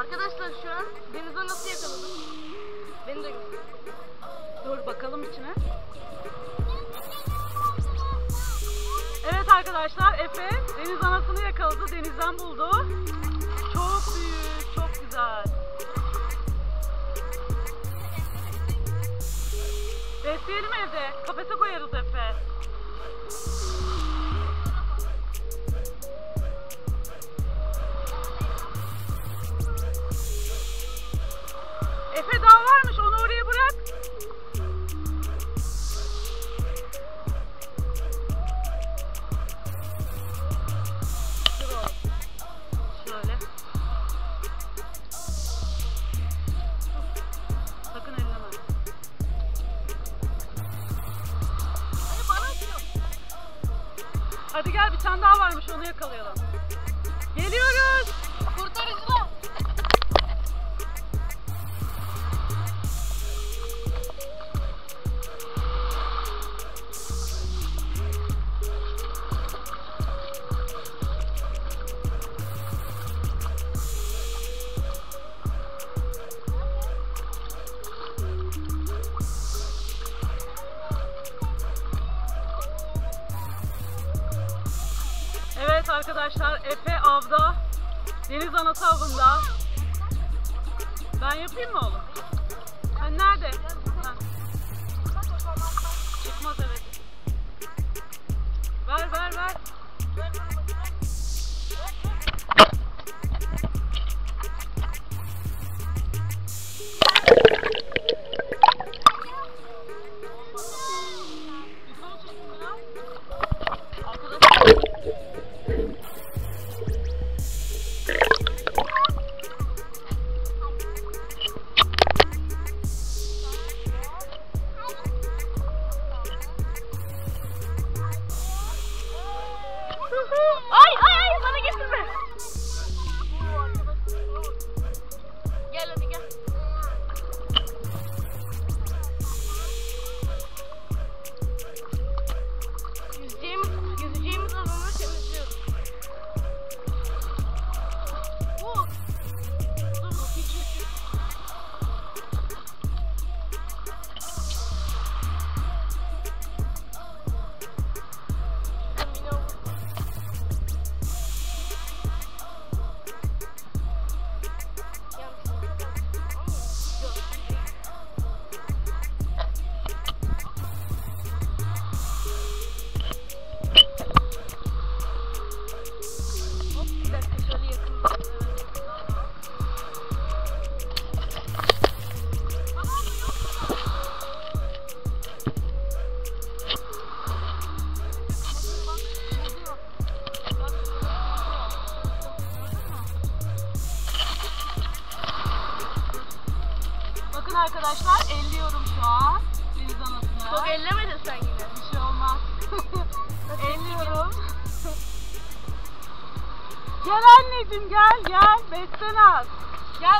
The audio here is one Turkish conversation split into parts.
Arkadaşlar şu an deniz anası yakaladım. Beni de göster. Dur bakalım içine. Evet arkadaşlar Efe deniz anasını yakaladı. Denizden buldu. Çok büyük, çok güzel. Besleyelim evde. Kafese koyarız. Efe Evet arkadaşlar Efe avda. Deniz anası avında. Ben yapayım mı oğlum? Ha, nerede?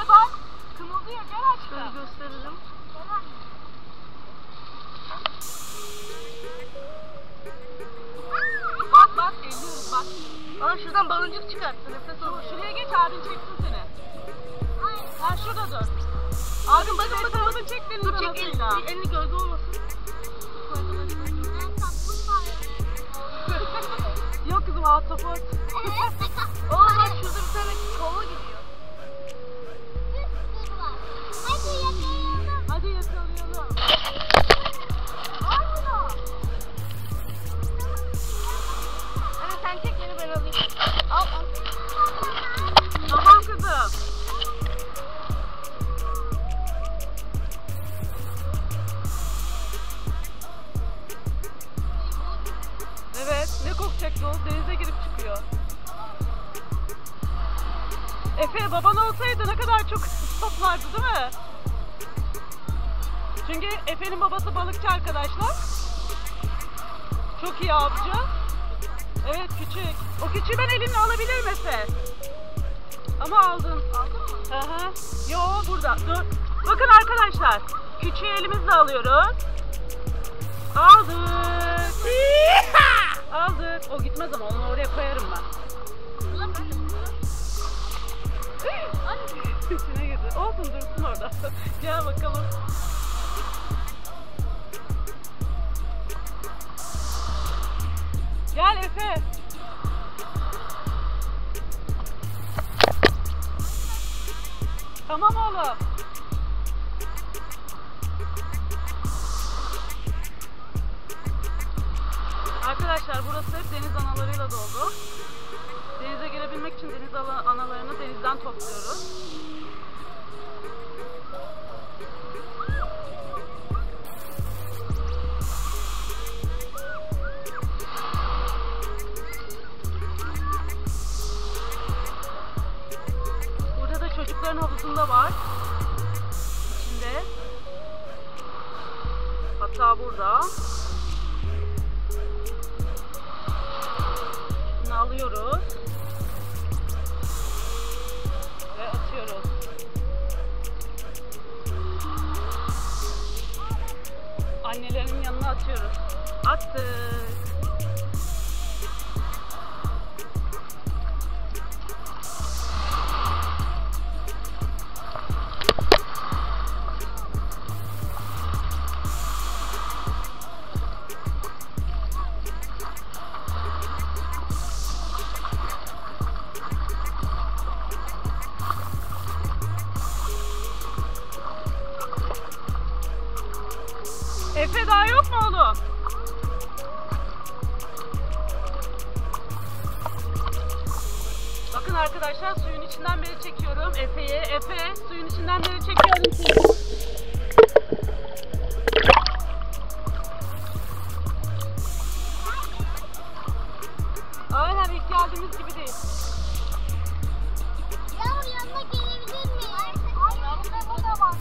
Gel bak. Kımıldıyor gel Şöyle aşkım. gösterelim. Bak bak elliyoruz bak. Bana şuradan baloncuk çıkarttı. Nefes alıyor. şuraya geç abin çeksin seni. Ha şurada dur. Abim bakın bakın bakın çek deniz Dur çek elini, elini gölge olmasın. Yok kızım ahtapot. Oğlum bak şurada bir tane kova gidiyor. Balıkçı arkadaşlar. Çok iyi avcı. Evet küçük. O küçüğü ben elimle alabilirim Efe. Ama aldın. Aldın mı? Hı hı. Yo burada. Dur. Bakın arkadaşlar. Küçüğü elimizle alıyoruz. Aldık. Aldık. O gitmez ama onu oraya koyarım ben. Olsun dursun orada. Gel bakalım. Havuzunda var. İçinde. Hatta burada. Bunu alıyoruz. Ve atıyoruz. Annelerinin yanına atıyoruz. Attık. İçinden beri çekiyorum Efe'yi. Efe suyun içinden beri çekiyorum seni. Aynen ilk geldiğimiz gibi değil. Yağmur yanına gelebilir miyim? Yanında bu da var.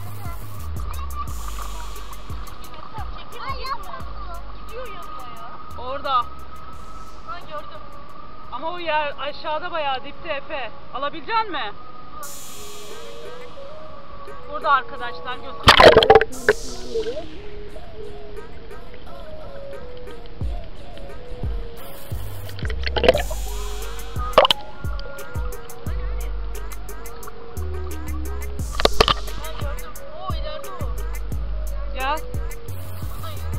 Ay yapma. Gidiyor yanına ya. Orada. Ha gördüm. Ama o yer aşağıda bayağı dipte Efe. Alabilecek mi? Burada arkadaşlar o. Gel.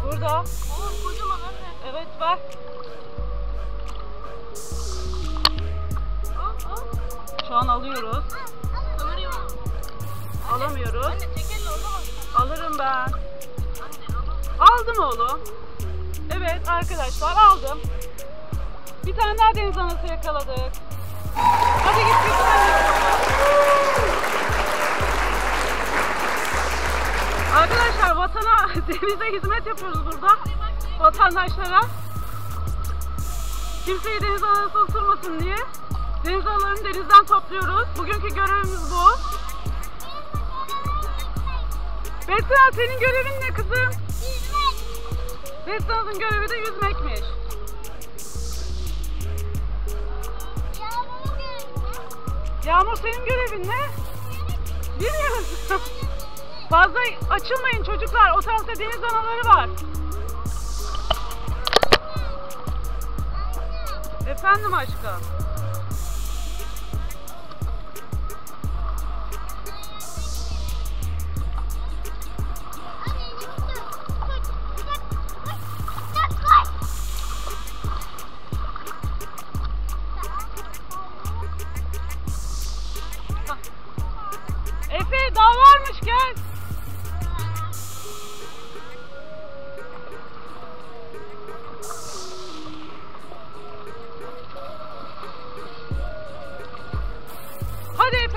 Burada. Oğlum kocaman anne. Evet ver. Şu alıyoruz. Alamıyoruz. Alırım ben. Aldım oğlum. Evet arkadaşlar aldım. Bir tane daha deniz anası yakaladık. Hadi git. Arkadaşlar vatana denize hizmet yapıyoruz burada. Vatandaşlara. Kimseyi deniz anası ısırmasın diye. Deniz analarını denizden topluyoruz. Bugünkü görevimiz bu. Besra senin görevin ne kızım? Besra'nın görevi de yüzmekmiş. Yağmur senin görevin ne? Bilmiyorum. Fazla açılmayın çocuklar. O tarafta deniz anaları var. Efendim aşkım.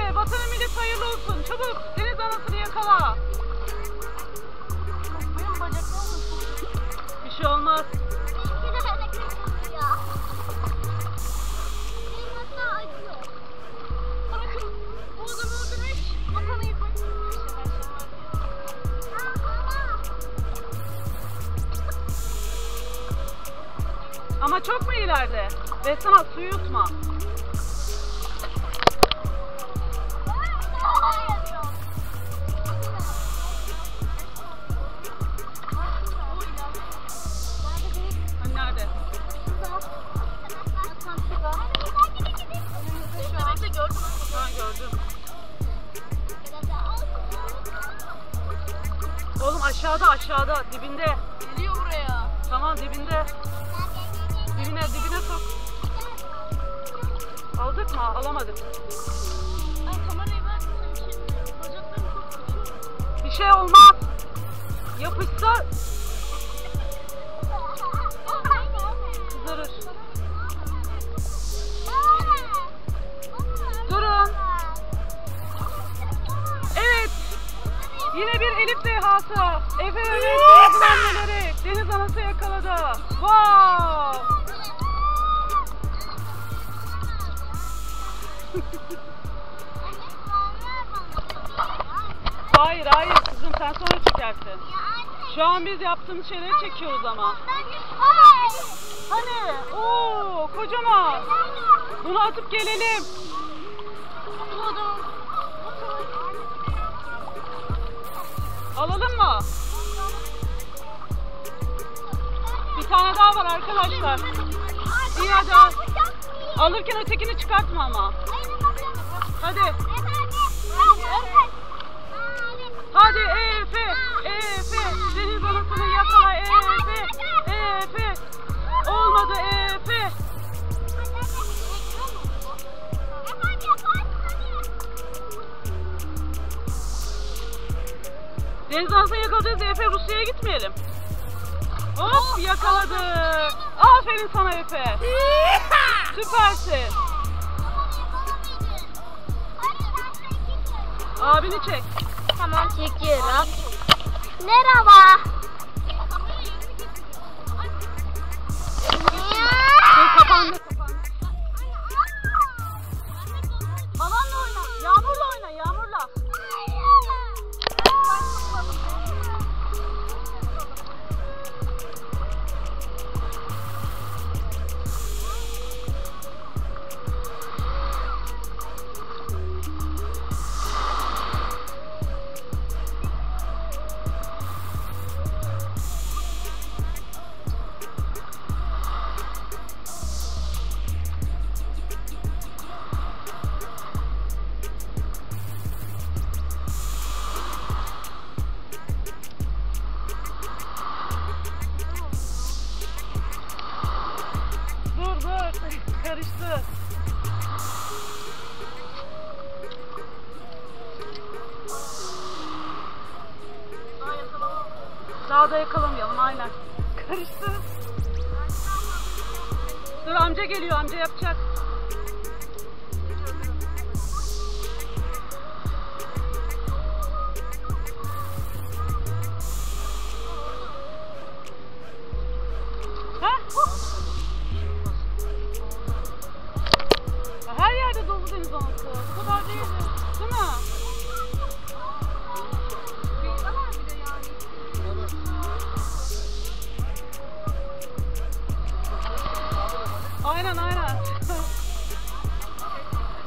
Hadi vatanı millet hayırlı olsun. Çabuk deniz anasını yakala. Benim bacakta olmasın. Bir şey olmaz. İstemiş. Ama çok mu ileride? Besana suyu yutma. Aşağıda dibinde. Geliyor buraya. Tamam dibinde. Dibine dibine sok. Aldık mı? Alamadık. Şu an biz yaptığımız şeyleri çekiyoruz ama. Hani? Oo kocaman. Bunu atıp gelelim. Alalım mı? Bir tane daha var arkadaşlar. İyi hadi al. Alırken ötekini çıkartma ama. Hadi. Hadi Efe. Anasını yakalayacağız Efe Rusya'ya gitmeyelim. Hop yakaladık. Aferin sana Efe. Süpersin. Abini çek. Tamam çekiyorum. Merhaba. Daha da yakalamayalım aynen. Karıştı. Dur amca geliyor amca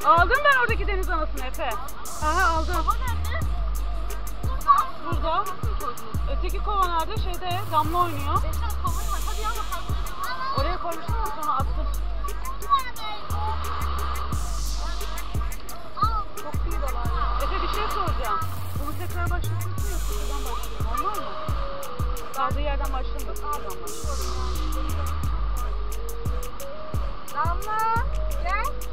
Aldım ben oradaki deniz anasını Efe. Aha aldım. Burada. Öteki kova nerede? Şeyde damla oynuyor. Oraya koymuştum ama sonra attım. Çok iyi dolar ya. Efe bir şey soracağım. Bunu tekrar başlatıyorsun ya sıfırdan başlıyor. Normal mı? Kaldığı yerden başlamıyor. Sıfırdan başlıyor. Damla gel.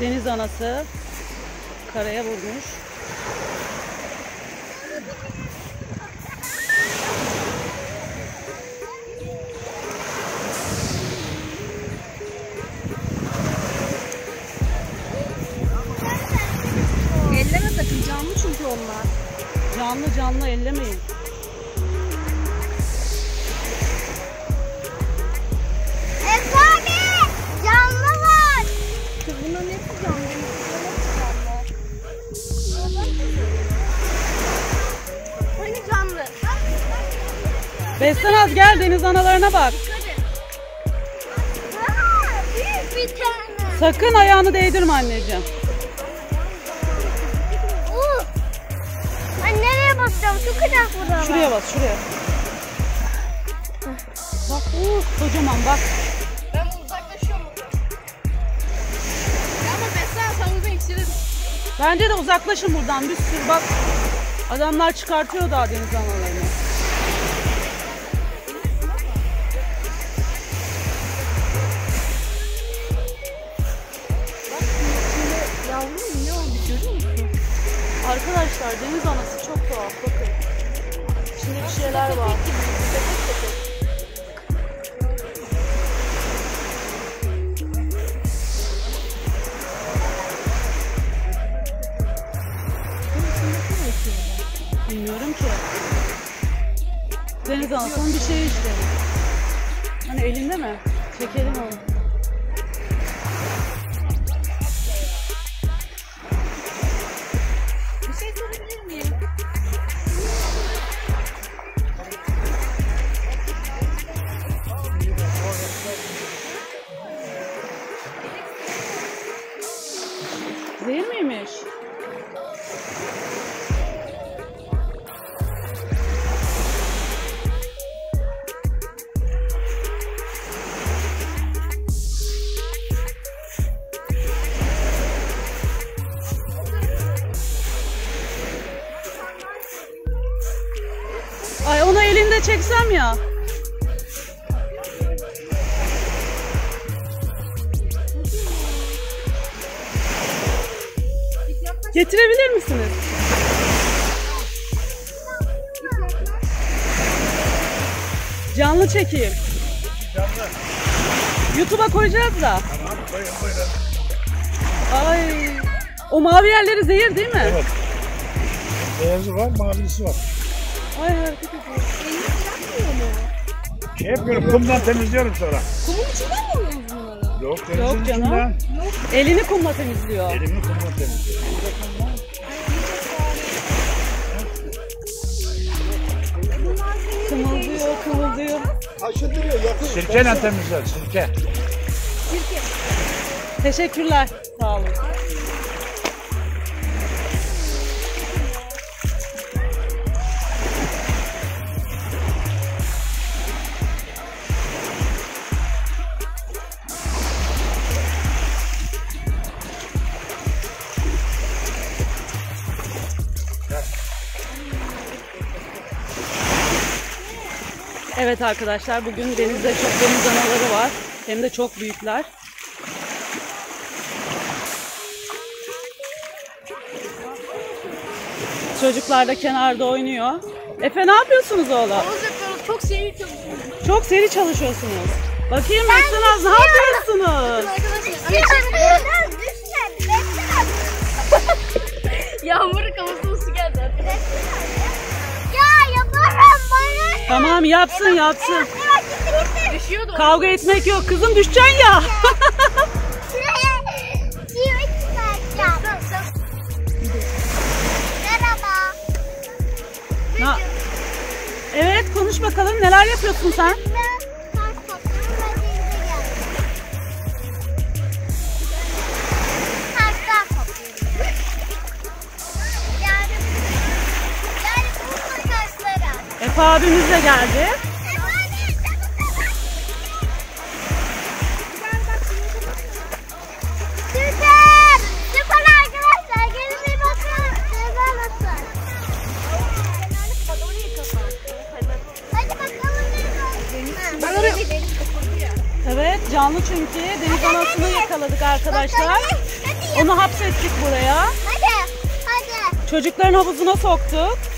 Deniz anası karaya vurmuş. Ellemeyin. Efe abi. Canlı var. Kız bunların hepsi canlı. Hani canlı? Beslenaz gel deniz analarına bak. Sakın ayağını değdirme anneciğim. Burada. Şuraya bas şuraya. Bak uh, kocaman bak. Ben uzaklaşıyorum. Ya ama beslen havuza iksiri. Bence de uzaklaşın buradan bir sürü bak. Adamlar çıkartıyor daha deniz analarını. Arkadaşlar deniz anası çok tuhaf bakın. İçinde bir şeyler var. Bilmiyorum ki. Deniz anasının bir şeyi işte. Hani elinde mi? Çekelim onu. Canlı çekeyim. YouTube'a koyacağız da. Ay. O mavi yerleri zehir değil mi? Evet. Beyazı var, mavisi var. Ay hareket ediyor. Şey yapıyorum, kumdan temizliyorum sonra. Kumun içinden mi alıyorsunuz bunları? Yok, Yok canım. içinden. Elini kumla temizliyor. Elimi kumdan temizliyorum. Kımıldıyor. Sirkeyle temizler, sirke. Teşekkürler. Evet arkadaşlar bugün denizde çok deniz anaları var. Hem de çok büyükler. Çocuklar da kenarda oynuyor. Efe ne yapıyorsunuz oğlum? Havuz yapıyoruz. Çok seri çalışıyoruz. Çok seri çalışıyorsunuz. Bakayım Meslenaz ne yapıyorsunuz? Arkadaşlar. Biraz düşmedi. Tamam yapsın yapsın. Evet, gitti gitti. Düşüyordu. Kavga etmek yok. Kızım düşeceksin ya. Şuraya çivi çıkartacağım. Merhaba. Na- evet konuş bakalım neler yapıyorsun sen? Abimiz de geldi. Süper! Süper arkadaşlar. Gelin bir bakın. Güzel nasıl? Hadi bakalım ne Ben oraya gidelim. Evet canlı çünkü deniz anasını yakaladık arkadaşlar. Onu hapsettik buraya. Hadi. Hadi. Çocukların havuzuna soktuk.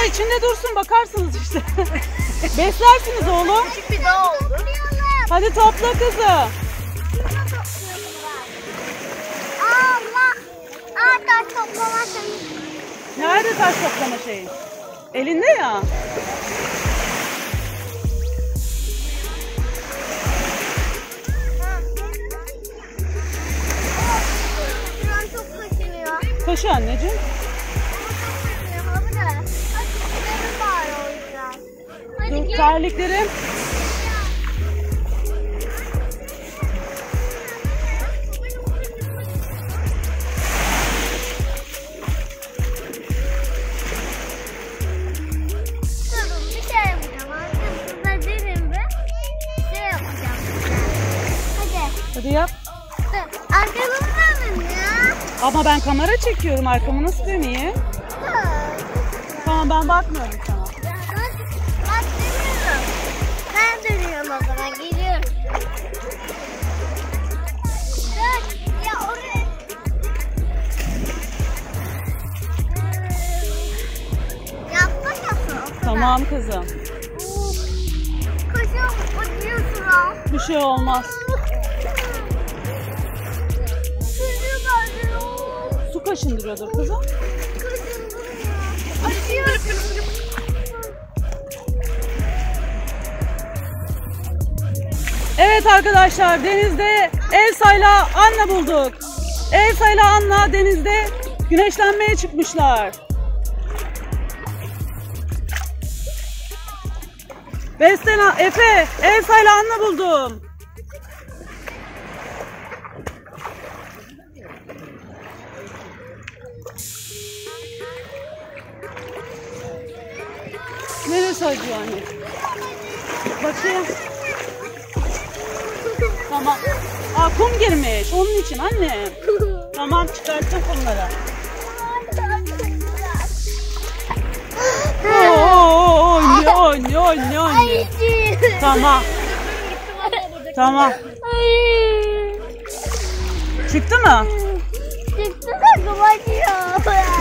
Yo içinde dursun bakarsınız işte. Beslersiniz oğlum. Küçük bir dağ oldu. Hadi topla kızı. Allah. Aa taş toplama şeyi. Nerede taş toplama şeyi? Elinde ya. Şu an çok kaçırıyor. Taşı anneciğim. Şey yapacağım. Hadi. Yap. Dur. Arkamı dönün ya. Ama ben kamera çekiyorum. Arkamı nasıl döneyim? Dur. Tamam ben bakmıyorum Tamam kızım. Kuşum uçuyorsun ha. Bir şey olmaz. Su kaşındırıyordur kızım. Evet arkadaşlar denizde Elsa'yla Anna bulduk. Elsa'yla Anna denizde güneşlenmeye çıkmışlar. Bestena, Efe, Elsa'yla Anna buldum. Neresi acıyor anne? Bakayım. Tamam. Aa kum girmiş. Onun için anne. Tamam çıkarttım kumları. Anne anne anne. Tamam. Tamam. Çıktı mı? Çıktı da kapatıyor.